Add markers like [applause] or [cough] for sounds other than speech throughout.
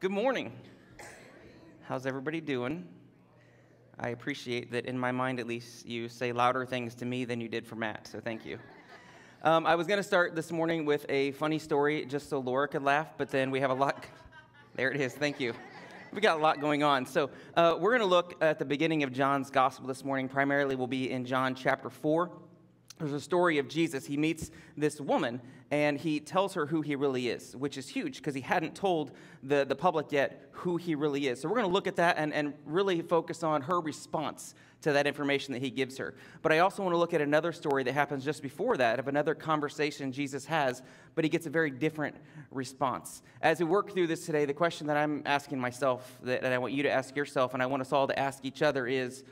Good morning. How's everybody doing? I appreciate that in my mind, at least, you say louder things to me than you did for Matt, so thank you. Um, I was going to start this morning with a funny story just so Laura could laugh, but then we have a lot. There it is, thank you. We got a lot going on. So, uh, we're going to look at the beginning of John's gospel this morning. Primarily, we'll be in John chapter 4 there's a story of Jesus. He meets this woman and he tells her who he really is, which is huge because he hadn't told the, the public yet who he really is. So we're going to look at that and, and really focus on her response to that information that he gives her. But I also want to look at another story that happens just before that of another conversation Jesus has, but he gets a very different response. As we work through this today, the question that I'm asking myself, that, that I want you to ask yourself, and I want us all to ask each other is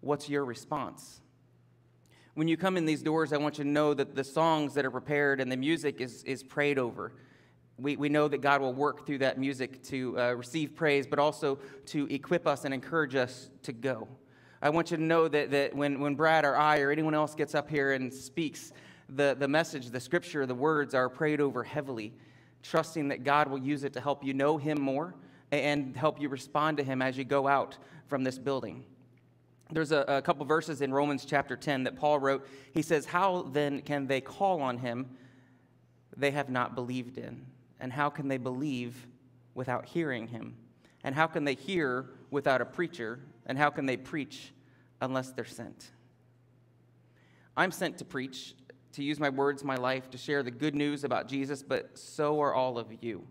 what's your response? When you come in these doors, I want you to know that the songs that are prepared and the music is, is prayed over. We, we know that God will work through that music to uh, receive praise, but also to equip us and encourage us to go. I want you to know that, that when, when Brad or I or anyone else gets up here and speaks, the, the message, the scripture, the words are prayed over heavily, trusting that God will use it to help you know Him more and help you respond to Him as you go out from this building there's a, a couple verses in Romans chapter 10 that Paul wrote. He says, How then can they call on him they have not believed in? And how can they believe without hearing him? And how can they hear without a preacher? And how can they preach unless they're sent? I'm sent to preach, to use my words, my life, to share the good news about Jesus, but so are all of you.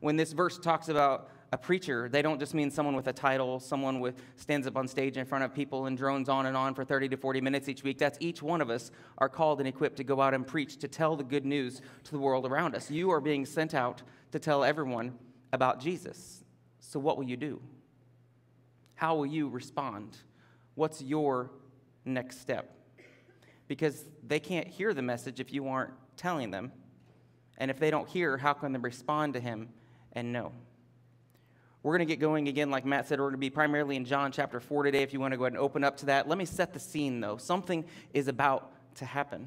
When this verse talks about a preacher, they don't just mean someone with a title, someone with stands up on stage in front of people and drones on and on for 30 to 40 minutes each week. That's each one of us are called and equipped to go out and preach, to tell the good news to the world around us. You are being sent out to tell everyone about Jesus. So what will you do? How will you respond? What's your next step? Because they can't hear the message if you aren't telling them. And if they don't hear, how can they respond to him and know? We're going to get going again, like Matt said, we're going to be primarily in John chapter 4 today. If you want to go ahead and open up to that, let me set the scene though. Something is about to happen.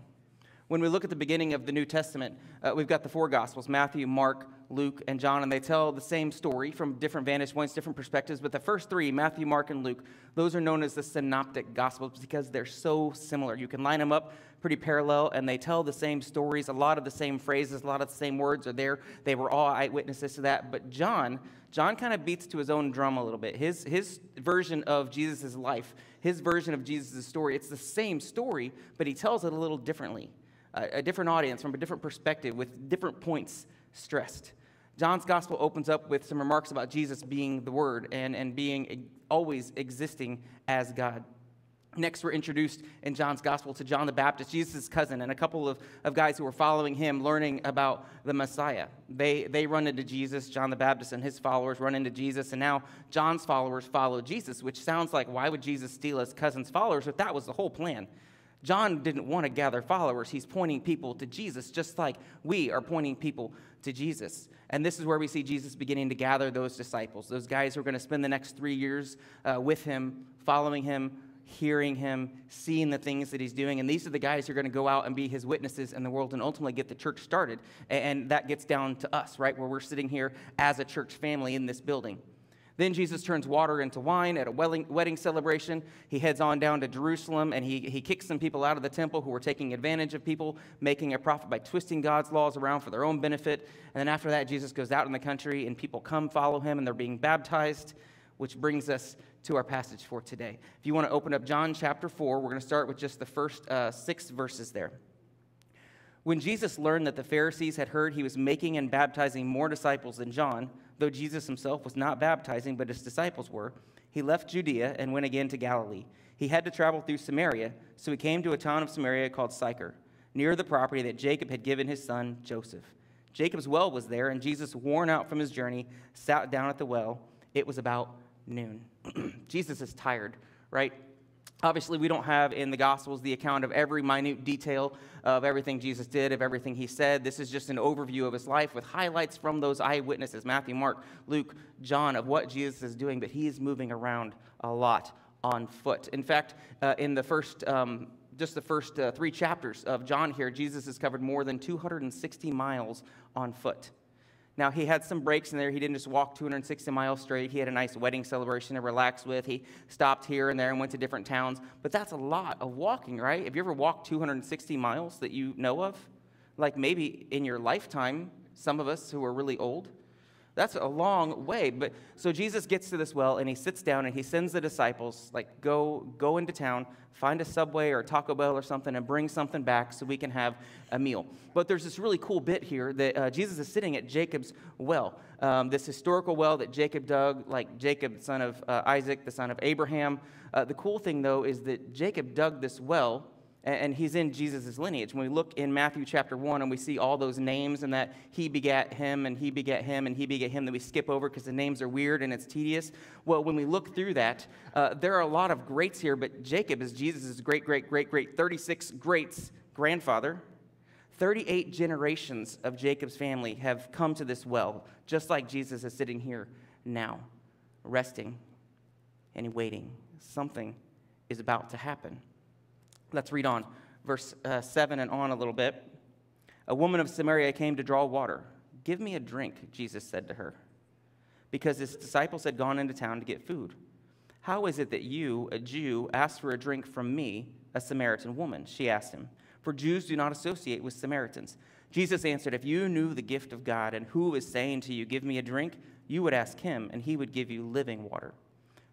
When we look at the beginning of the New Testament, uh, we've got the four Gospels Matthew, Mark, Luke, and John, and they tell the same story from different vantage points, different perspectives. But the first three, Matthew, Mark, and Luke, those are known as the synoptic Gospels because they're so similar. You can line them up pretty parallel, and they tell the same stories. A lot of the same phrases, a lot of the same words are there. They were all eyewitnesses to that. But John, John kind of beats to his own drum a little bit. His, his version of Jesus' life, his version of Jesus' story, it's the same story, but he tells it a little differently. A, a different audience from a different perspective with different points stressed. John's gospel opens up with some remarks about Jesus being the Word and, and being always existing as God. Next, we're introduced in John's gospel to John the Baptist, Jesus' cousin, and a couple of, of guys who were following him, learning about the Messiah. They, they run into Jesus, John the Baptist and his followers run into Jesus, and now John's followers follow Jesus, which sounds like why would Jesus steal his cousin's followers if that was the whole plan? John didn't want to gather followers. He's pointing people to Jesus, just like we are pointing people to Jesus. And this is where we see Jesus beginning to gather those disciples, those guys who are going to spend the next three years uh, with him, following him, hearing him, seeing the things that he's doing. And these are the guys who are going to go out and be his witnesses in the world and ultimately get the church started. And that gets down to us, right, where we're sitting here as a church family in this building. Then Jesus turns water into wine at a wedding celebration. He heads on down to Jerusalem and he, he kicks some people out of the temple who were taking advantage of people, making a profit by twisting God's laws around for their own benefit. And then after that, Jesus goes out in the country and people come follow him and they're being baptized, which brings us to our passage for today. If you want to open up John chapter 4, we're going to start with just the first uh, six verses there. When Jesus learned that the Pharisees had heard he was making and baptizing more disciples than John, though Jesus himself was not baptizing, but his disciples were, he left Judea and went again to Galilee. He had to travel through Samaria, so he came to a town of Samaria called Sychar, near the property that Jacob had given his son Joseph. Jacob's well was there, and Jesus, worn out from his journey, sat down at the well. It was about noon. [clears throat] Jesus is tired, right? Obviously, we don't have in the Gospels the account of every minute detail of everything Jesus did, of everything he said. This is just an overview of his life with highlights from those eyewitnesses Matthew, Mark, Luke, John of what Jesus is doing, but he is moving around a lot on foot. In fact, uh, in the first, um, just the first uh, three chapters of John here, Jesus has covered more than 260 miles on foot. Now, he had some breaks in there. He didn't just walk 260 miles straight. He had a nice wedding celebration to relax with. He stopped here and there and went to different towns. But that's a lot of walking, right? Have you ever walked 260 miles that you know of? Like maybe in your lifetime, some of us who are really old. That's a long way. But so Jesus gets to this well and he sits down and he sends the disciples, like, go, go into town, find a Subway or a Taco Bell or something, and bring something back so we can have a meal. But there's this really cool bit here that uh, Jesus is sitting at Jacob's well, um, this historical well that Jacob dug, like Jacob, son of uh, Isaac, the son of Abraham. Uh, the cool thing, though, is that Jacob dug this well and he's in Jesus' lineage. When we look in Matthew chapter 1 and we see all those names and that he begat him and he begat him and he begat him that we skip over because the names are weird and it's tedious. Well, when we look through that, uh, there are a lot of greats here, but Jacob is Jesus' great, great, great, great, 36 greats grandfather. 38 generations of Jacob's family have come to this well, just like Jesus is sitting here now, resting and waiting. Something is about to happen. Let's read on, verse uh, 7 and on a little bit. A woman of Samaria came to draw water. Give me a drink, Jesus said to her, because his disciples had gone into town to get food. How is it that you, a Jew, ask for a drink from me, a Samaritan woman? She asked him. For Jews do not associate with Samaritans. Jesus answered, If you knew the gift of God and who is saying to you, Give me a drink, you would ask him, and he would give you living water.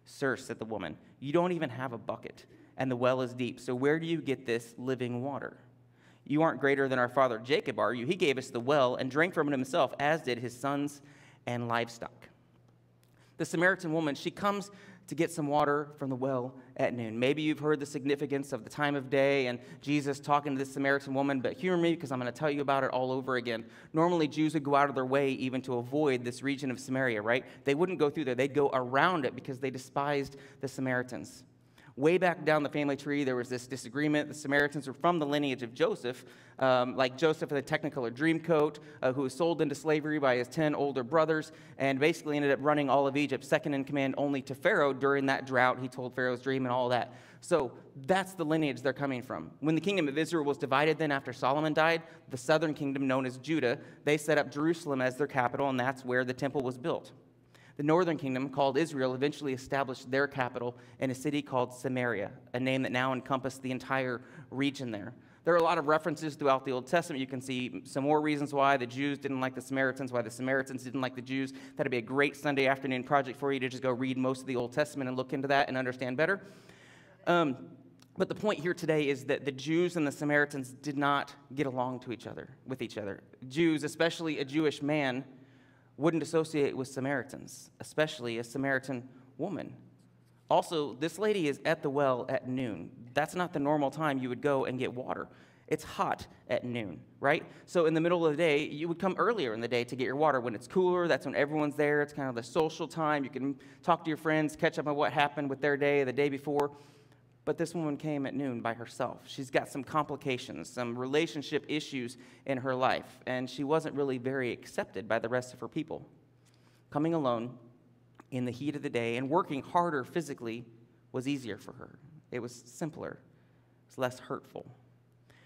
Sir, said the woman, you don't even have a bucket and the well is deep. So where do you get this living water? You aren't greater than our father Jacob, are you? He gave us the well and drank from it himself, as did his sons and livestock. The Samaritan woman, she comes to get some water from the well at noon. Maybe you've heard the significance of the time of day and Jesus talking to this Samaritan woman, but hear me because I'm going to tell you about it all over again. Normally, Jews would go out of their way even to avoid this region of Samaria, right? They wouldn't go through there, they'd go around it because they despised the Samaritans way back down the family tree, there was this disagreement. The Samaritans were from the lineage of Joseph, um, like Joseph of the Technicolor Dreamcoat, uh, who was sold into slavery by his 10 older brothers and basically ended up running all of Egypt, second in command only to Pharaoh during that drought. He told Pharaoh's dream and all that. So that's the lineage they're coming from. When the kingdom of Israel was divided, then after Solomon died, the southern kingdom, known as Judah, they set up Jerusalem as their capital, and that's where the temple was built. The northern kingdom, called Israel, eventually established their capital in a city called Samaria, a name that now encompassed the entire region there. There are a lot of references throughout the Old Testament. You can see some more reasons why the Jews didn't like the Samaritans, why the Samaritans didn't like the Jews. That'd be a great Sunday afternoon project for you to just go read most of the Old Testament and look into that and understand better. Um, but the point here today is that the Jews and the Samaritans did not get along to each other with each other. Jews, especially a Jewish man, wouldn't associate with Samaritans, especially a Samaritan woman. Also, this lady is at the well at noon. That's not the normal time you would go and get water. It's hot at noon, right? So, in the middle of the day, you would come earlier in the day to get your water. When it's cooler, that's when everyone's there. It's kind of the social time. You can talk to your friends, catch up on what happened with their day the day before. But this woman came at noon by herself. She's got some complications, some relationship issues in her life, and she wasn't really very accepted by the rest of her people. Coming alone in the heat of the day and working harder physically was easier for her. It was simpler, it's less hurtful.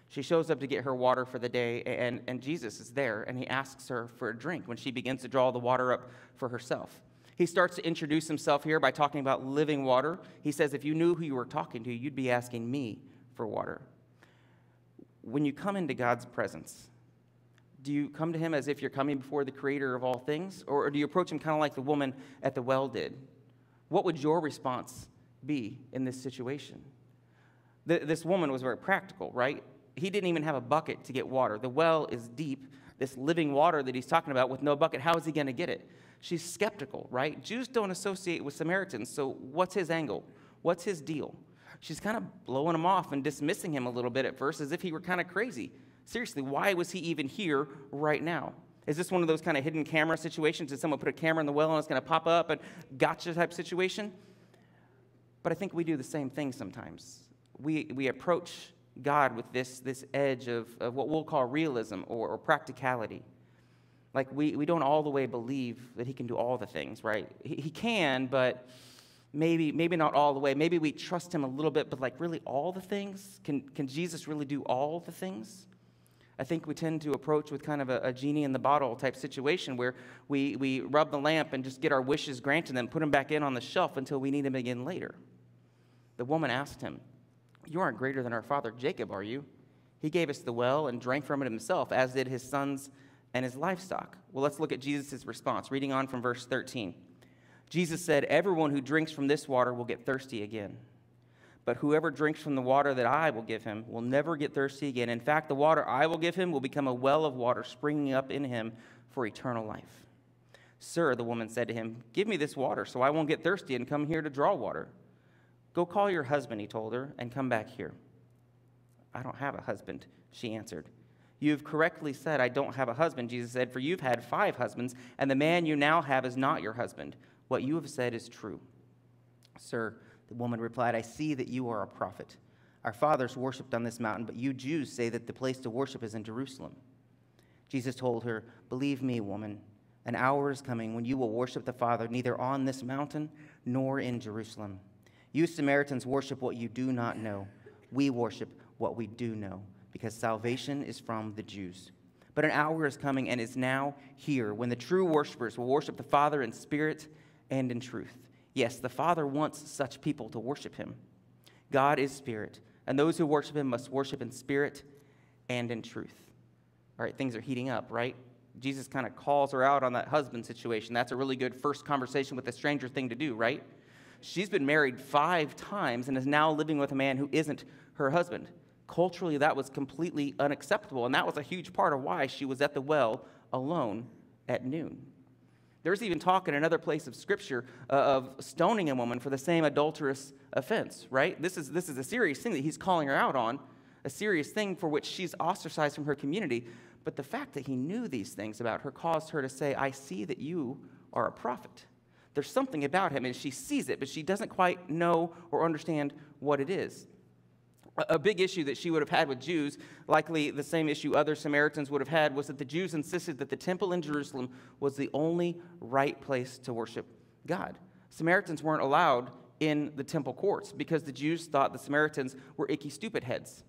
She shows up to get her water for the day, and, and Jesus is there, and he asks her for a drink when she begins to draw the water up for herself. He starts to introduce himself here by talking about living water. He says, If you knew who you were talking to, you'd be asking me for water. When you come into God's presence, do you come to him as if you're coming before the creator of all things? Or do you approach him kind of like the woman at the well did? What would your response be in this situation? this woman was very practical, right? He didn't even have a bucket to get water. The well is deep. This living water that he's talking about with no bucket, how is he going to get it? she's skeptical, right? Jews don't associate with Samaritans, so what's his angle? What's his deal? She's kind of blowing him off and dismissing him a little bit at first as if he were kind of crazy. Seriously, why was he even here right now? Is this one of those kind of hidden camera situations? Did someone put a camera in the well and it's going to pop up and gotcha type situation? But I think we do the same thing sometimes. We, we approach God with this, this edge of, of what we'll call realism or, or practicality. Like, we, we don't all the way believe that he can do all the things, right? He, he can, but maybe, maybe not all the way. Maybe we trust him a little bit, but like, really, all the things? Can, can Jesus really do all the things? I think we tend to approach with kind of a, a, genie in the bottle type situation where we, we rub the lamp and just get our wishes granted and put them back in on the shelf until we need them again later. The woman asked him, You aren't greater than our father Jacob, are you? He gave us the well and drank from it himself, as did his sons and his livestock. Well, let's look at Jesus' response, reading on from verse 13. Jesus said, Everyone who drinks from this water will get thirsty again. But whoever drinks from the water that I will give him will never get thirsty again. In fact, the water I will give him will become a well of water springing up in him for eternal life. Sir, the woman said to him, Give me this water so I won't get thirsty and come here to draw water. Go call your husband, he told her, and come back here. I don't have a husband, she answered. You have correctly said, I don't have a husband, Jesus said, for you've had five husbands, and the man you now have is not your husband. What you have said is true. Sir, the woman replied, I see that you are a prophet. Our fathers worshipped on this mountain, but you Jews say that the place to worship is in Jerusalem. Jesus told her, Believe me, woman, an hour is coming when you will worship the Father neither on this mountain nor in Jerusalem. You Samaritans worship what you do not know. We worship what we do know, because salvation is from the Jews. But an hour is coming and is now here when the true worshipers will worship the Father in spirit and in truth. Yes, the Father wants such people to worship him. God is spirit, and those who worship him must worship in spirit and in truth. All right, things are heating up, right? Jesus kind of calls her out on that husband situation. That's a really good first conversation with a stranger thing to do, right? She's been married five times and is now living with a man who isn't her husband. Culturally, that was completely unacceptable, and that was a huge part of why she was at the well alone at noon. There's even talk in another place of Scripture uh, of stoning a woman for the same adulterous offense, right? This is, this is a serious thing that he's calling her out on, a serious thing for which she's ostracized from her community. But the fact that he knew these things about her caused her to say, I see that you are a prophet. There's something about him, and she sees it, but she doesn't quite know or understand what it is a big issue that she would have had with Jews, likely the same issue other Samaritans would have had, was that the Jews insisted that the temple in Jerusalem was the only right place to worship God. Samaritans weren't allowed in the temple courts because the Jews thought the Samaritans were icky, stupid heads.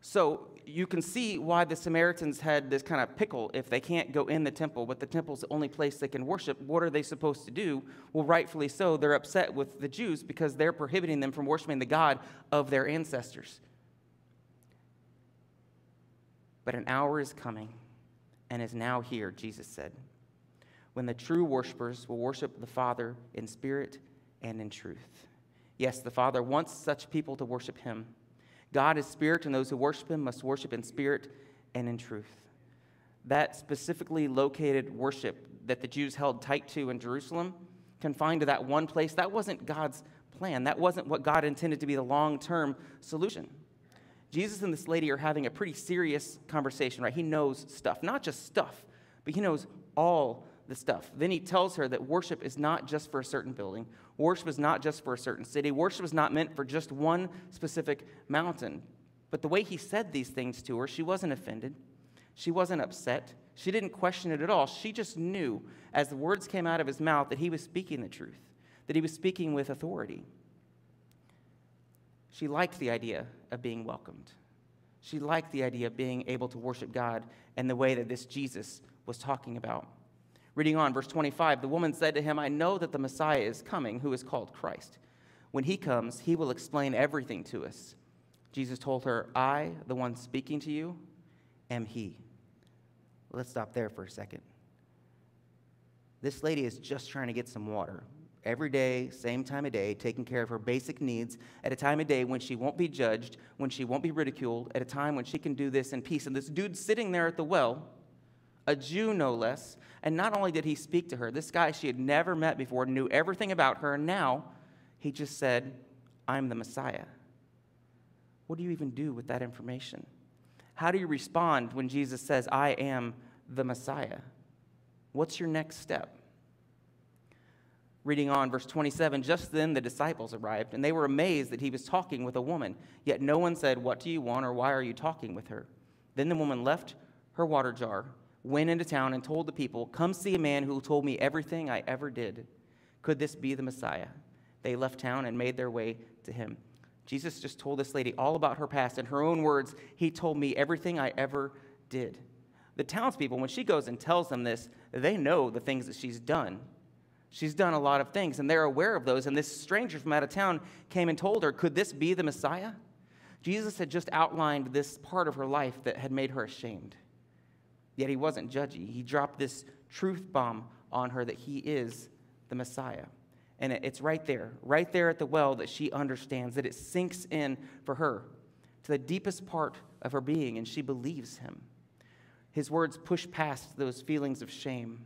So you can see why the Samaritans had this kind of pickle if they can't go in the temple, but the temple's the only place they can worship. What are they supposed to do? Well, rightfully so, they're upset with the Jews because they're prohibiting them from worshiping the God of their ancestors. But an hour is coming and is now here, Jesus said, when the true worshipers will worship the Father in spirit and in truth. Yes, the Father wants such people to worship him. God is spirit, and those who worship him must worship in spirit and in truth. That specifically located worship that the Jews held tight to in Jerusalem, confined to that one place, that wasn't God's plan. That wasn't what God intended to be the long term solution. Jesus and this lady are having a pretty serious conversation, right? He knows stuff, not just stuff, but he knows all the stuff. Then he tells her that worship is not just for a certain building, worship is not just for a certain city, worship is not meant for just one specific mountain. But the way he said these things to her, she wasn't offended, she wasn't upset, she didn't question it at all. She just knew as the words came out of his mouth that he was speaking the truth, that he was speaking with authority. She liked the idea of being welcomed. She liked the idea of being able to worship God in the way that this Jesus was talking about. Reading on, verse 25, the woman said to him, I know that the Messiah is coming, who is called Christ. When he comes, he will explain everything to us. Jesus told her, I, the one speaking to you, am he. Let's stop there for a second. This lady is just trying to get some water. Every day, same time of day, taking care of her basic needs at a time of day when she won't be judged, when she won't be ridiculed, at a time when she can do this in peace. And this dude sitting there at the well, a Jew no less. And not only did he speak to her, this guy she had never met before knew everything about her, and now he just said, I'm the Messiah. What do you even do with that information? How do you respond when Jesus says, I am the Messiah? What's your next step? Reading on, verse 27 Just then the disciples arrived, and they were amazed that he was talking with a woman. Yet no one said, What do you want, or why are you talking with her? Then the woman left her water jar went into town and told the people, Come see a man who told me everything I ever did. Could this be the Messiah? They left town and made their way to him. Jesus just told this lady all about her past. In her own words, he told me everything I ever did. The townspeople, when she goes and tells them this, they know the things that she's done. She's done a lot of things, and they're aware of those. And this stranger from out of town came and told her, Could this be the Messiah? Jesus had just outlined this part of her life that had made her ashamed. Yet he wasn't judgy. He dropped this truth bomb on her that he is the Messiah. And it's right there, right there at the well, that she understands, that it sinks in for her to the deepest part of her being, and she believes him. His words push past those feelings of shame,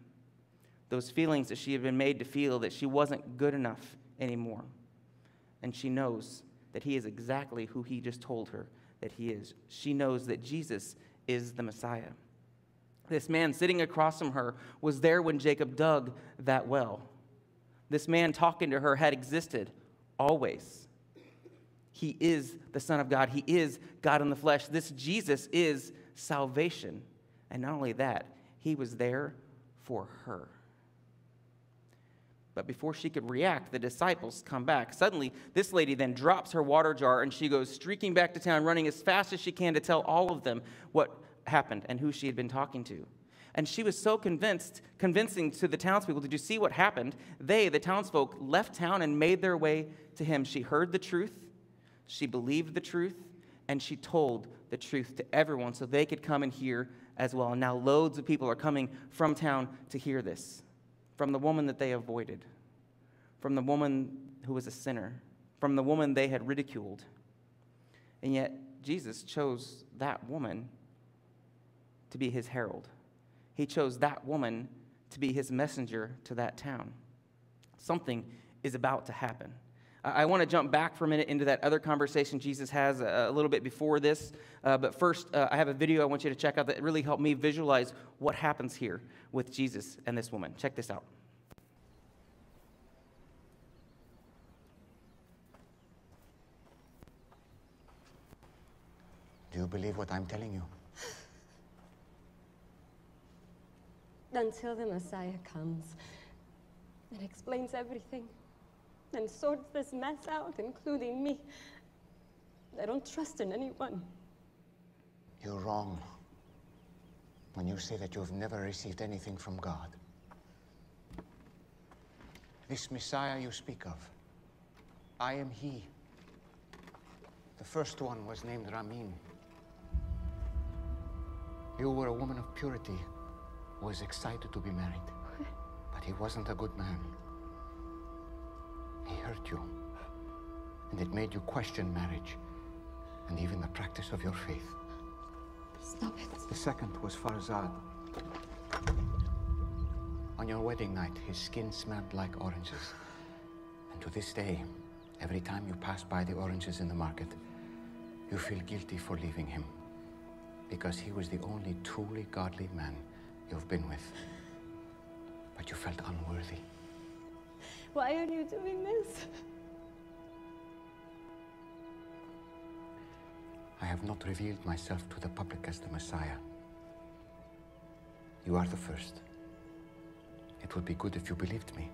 those feelings that she had been made to feel that she wasn't good enough anymore. And she knows that he is exactly who he just told her that he is. She knows that Jesus is the Messiah. This man sitting across from her was there when Jacob dug that well. This man talking to her had existed always. He is the Son of God, He is God in the flesh. This Jesus is salvation. And not only that, He was there for her. But before she could react, the disciples come back. Suddenly, this lady then drops her water jar and she goes streaking back to town, running as fast as she can to tell all of them what happened and who she had been talking to. And she was so convinced, convincing to the townspeople, did you see what happened? They, the townsfolk, left town and made their way to him. She heard the truth, she believed the truth, and she told the truth to everyone so they could come and hear as well. And now loads of people are coming from town to hear this from the woman that they avoided, from the woman who was a sinner, from the woman they had ridiculed. And yet, Jesus chose that woman to be his herald. He chose that woman to be his messenger to that town. Something is about to happen. I want to jump back for a minute into that other conversation Jesus has a, little bit before this. Uh, but first, uh, I have a video I want you to check out that really helped me visualize what happens here with Jesus and this woman. Check this out. Do you believe what I'm telling you? Until the Messiah comes and explains everything and sorts this mess out, including me. I don't trust in anyone. You're wrong when you say that you've never received anything from God. This Messiah you speak of, I am He. The first one was named Ramin. You were a woman of purity was excited to be married. But he wasn't a good man. He hurt you. And it made you question marriage and even the practice of your faith. Stop it. The second was Farzad. On your wedding night, his skin smelled like oranges. And to this day, every time you pass by the oranges in the market, you feel guilty for leaving him. Because he was the only truly godly man you've been with. But you felt unworthy. Why are you doing this? I have not revealed myself to the public as the Messiah. You are the first. It would be good if you believed me.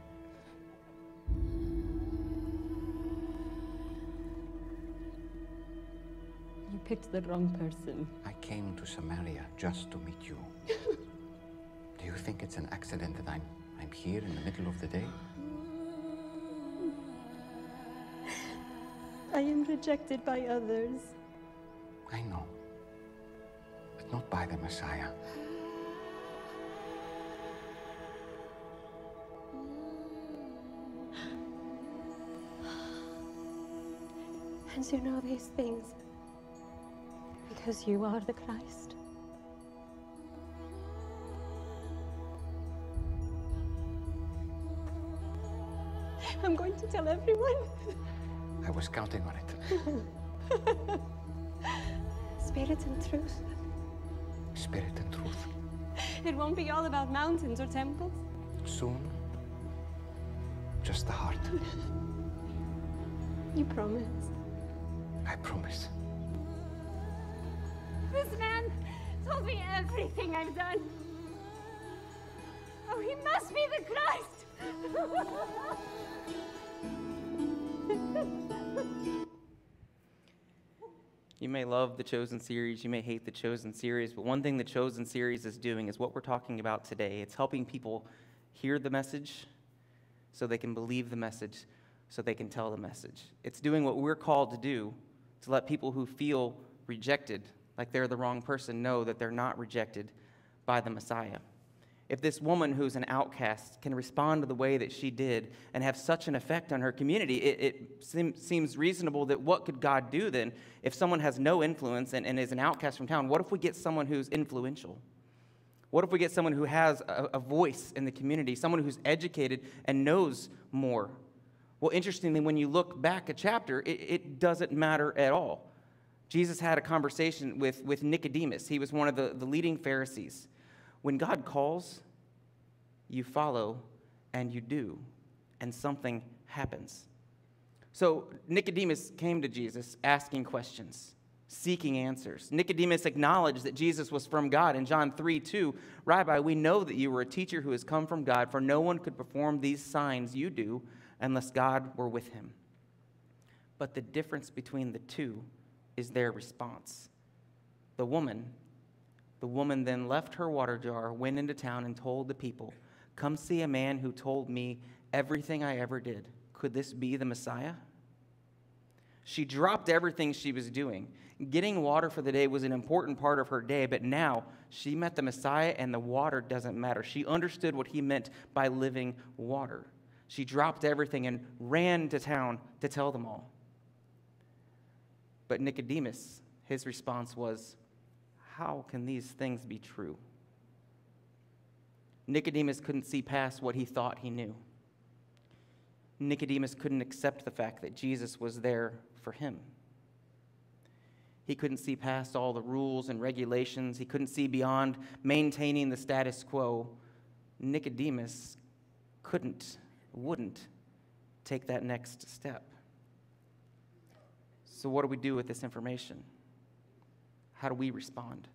You picked the wrong person. I came to Samaria just to meet you. [laughs] You think it's an accident that I'm, I'm here in the middle of the day? I am rejected by others. I know. But not by the Messiah. And you know these things because you are the Christ. I'm going to tell everyone. I was counting on it. [laughs] Spirit and truth. Spirit and truth. It won't be all about mountains or temples. Soon, just the heart. [laughs] You promise. I promise. This man told me everything I've done. Oh, he must be the Christ. [laughs] You may love the Chosen series, you may hate the Chosen series, but one thing the Chosen series is doing is what we're talking about today. It's helping people hear the message so they can believe the message, so they can tell the message. It's doing what we're called to do to let people who feel rejected, like they're the wrong person, know that they're not rejected by the Messiah. If this woman who's an outcast can respond to the way that she did and have such an effect on her community, it, it seem, seems reasonable that what could God do then? If someone has no influence and, and is an outcast from town, what if we get someone who's influential? What if we get someone who has a, a voice in the community, someone who's educated and knows more? Well, interestingly, when you look back a chapter, it, it doesn't matter at all. Jesus had a conversation with, with Nicodemus. He was one of the, the leading Pharisees. When God calls, you follow and you do, and something happens. So Nicodemus came to Jesus asking questions seeking answers. Nicodemus acknowledged that Jesus was from God. In John 3 2, Rabbi, we know that you were a teacher who has come from God, for no one could perform these signs you do unless God were with him. But the difference between the two is their response. The woman, the woman then left her water jar, went into town, and told the people, Come see a man who told me everything I ever did. Could this be the Messiah? She dropped everything she was doing. Getting water for the day was an important part of her day, but now she met the Messiah and the water doesn't matter. She understood what he meant by living water. She dropped everything and ran to town to tell them all. But Nicodemus, his response was, How can these things be true? Nicodemus couldn't see past what he thought he knew. Nicodemus couldn't accept the fact that Jesus was there for him. He couldn't see past all the rules and regulations. He couldn't see beyond maintaining the status quo. Nicodemus couldn't, wouldn't take that next step. So, what do we do with this information? How do we respond?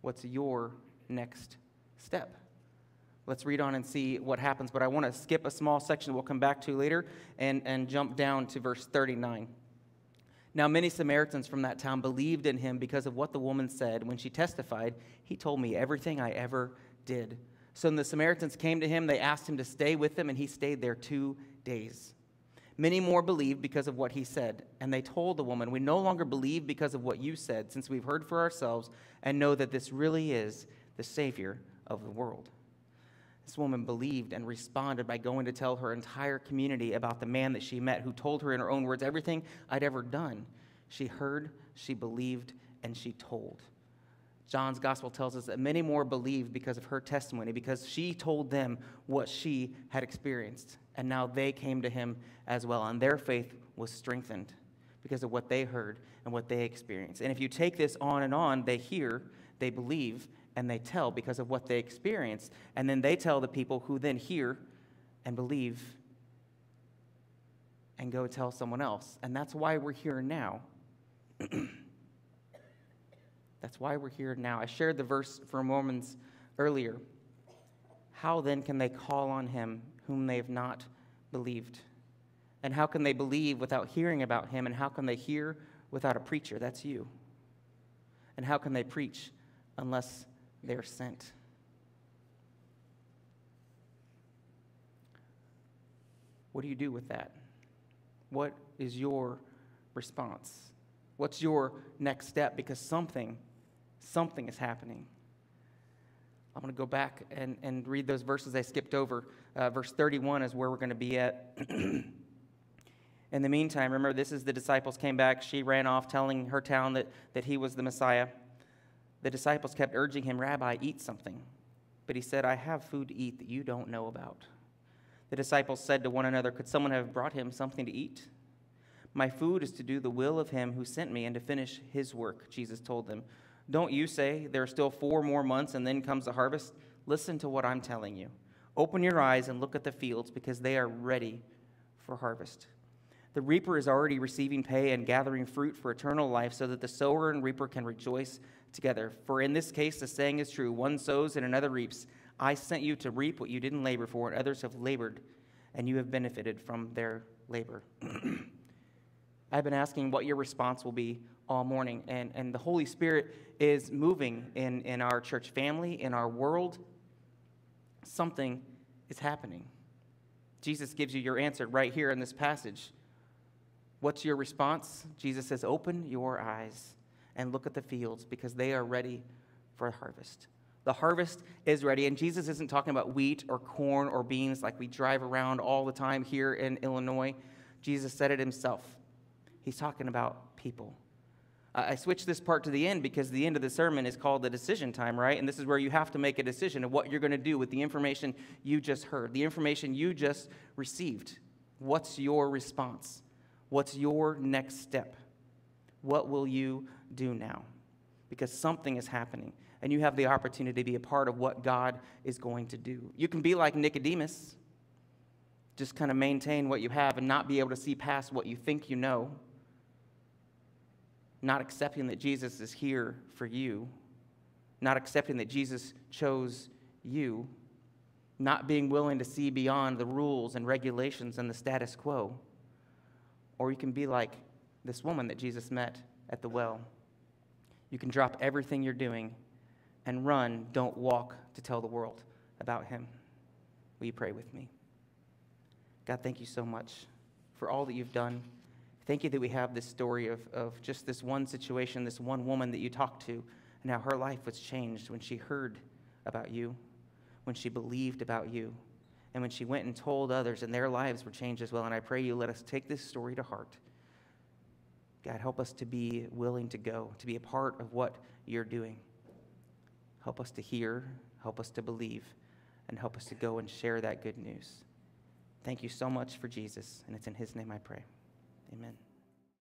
What's your next step? Let's read on and see what happens, but I want to skip a small section we'll come back to later and, and jump down to verse 39. Now, many Samaritans from that town believed in him because of what the woman said. When she testified, he told me everything I ever did. So when the Samaritans came to him, they asked him to stay with them, and he stayed there two days. Many more believed because of what he said. And they told the woman, We no longer believe because of what you said, since we've heard for ourselves and know that this really is the Savior of the world. This woman believed and responded by going to tell her entire community about the man that she met, who told her in her own words everything I'd ever done. She heard, she believed, and she told. John's gospel tells us that many more believed because of her testimony, because she told them what she had experienced. And now they came to him as well, and their faith was strengthened because of what they heard and what they experienced. And if you take this on and on, they hear, they believe, and they tell because of what they experienced. And then they tell the people who then hear and believe and go tell someone else. And that's why we're here now. [clears throat] that's why we're here now. I shared the verse from Romans earlier. How then can they call on him whom they have not believed? And how can they believe without hearing about him? And how can they hear without a preacher? That's you. And how can they preach unless they're sent. What do you do with that? What is your response? What's your next step? Because something, something is happening. I'm going to go back and, and read those verses I skipped over. Uh, verse 31 is where we're going to be at. [clears throat] In the meantime, remember, this is the disciples came back. She ran off telling her town that, that he was the Messiah. The disciples kept urging him, Rabbi, eat something. But he said, I have food to eat that you don't know about. The disciples said to one another, Could someone have brought him something to eat? My food is to do the will of him who sent me and to finish his work, Jesus told them. Don't you say, There are still four more months and then comes the harvest? Listen to what I'm telling you. Open your eyes and look at the fields because they are ready for harvest. The reaper is already receiving pay and gathering fruit for eternal life so that the sower and reaper can rejoice together. For in this case, the saying is true one sows and another reaps. I sent you to reap what you didn't labor for, and others have labored, and you have benefited from their labor. [clears throat] I've been asking what your response will be all morning. And, and the Holy Spirit is moving in, in our church family, in our world. Something is happening. Jesus gives you your answer right here in this passage. What's your response? Jesus says, Open your eyes and look at the fields because they are ready for harvest. The harvest is ready. And Jesus isn't talking about wheat or corn or beans like we drive around all the time here in Illinois. Jesus said it himself. He's talking about people. I switched this part to the end because the end of the sermon is called the decision time, right? And this is where you have to make a decision of what you're going to do with the information you just heard, the information you just received. What's your response? What's your next step? What will you do now? Because something is happening, and you have the opportunity to be a part of what God is going to do. You can be like Nicodemus, just kind of maintain what you have and not be able to see past what you think you know not accepting that Jesus is here for you, not accepting that Jesus chose you, not being willing to see beyond the rules and regulations and the status quo. Or you can be like this woman that Jesus met at the well. You can drop everything you're doing and run, don't walk to tell the world about him. Will you pray with me? God, thank you so much for all that you've done. Thank you that we have this story of, of just this one situation, this one woman that you talked to, and how her life was changed when she heard about you, when she believed about you, and when she went and told others, and their lives were changed as well. And I pray you let us take this story to heart. God, help us to be willing to go, to be a part of what you're doing. Help us to hear, help us to believe, and help us to go and share that good news. Thank you so much for Jesus, and it's in his name I pray. Amen.